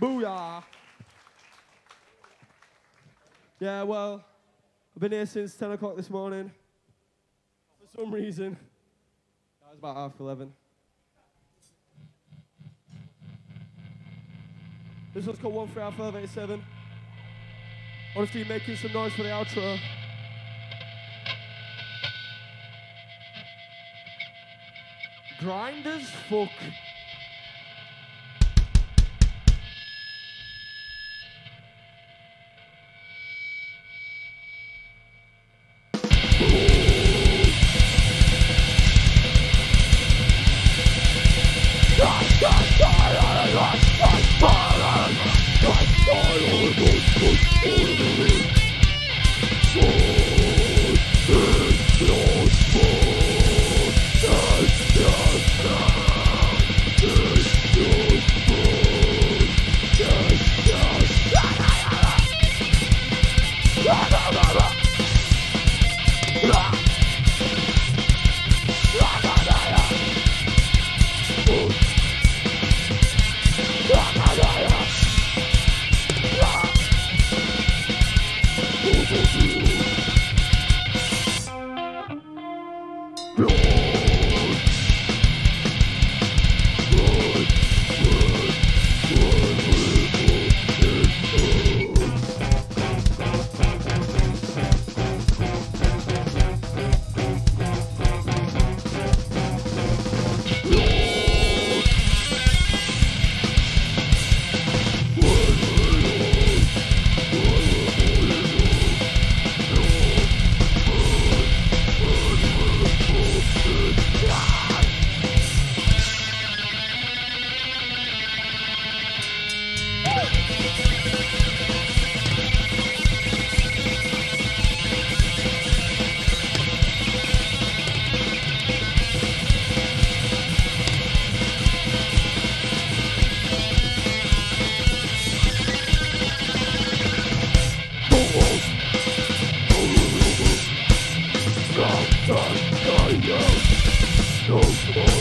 Booyah. Yeah, well, I've been here since 10 o'clock this morning. For some reason, that was about half 11. This one's called 1 3 Alpha 87. Honestly, making some noise for the outro. Grind as fuck.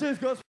Cheers, guys.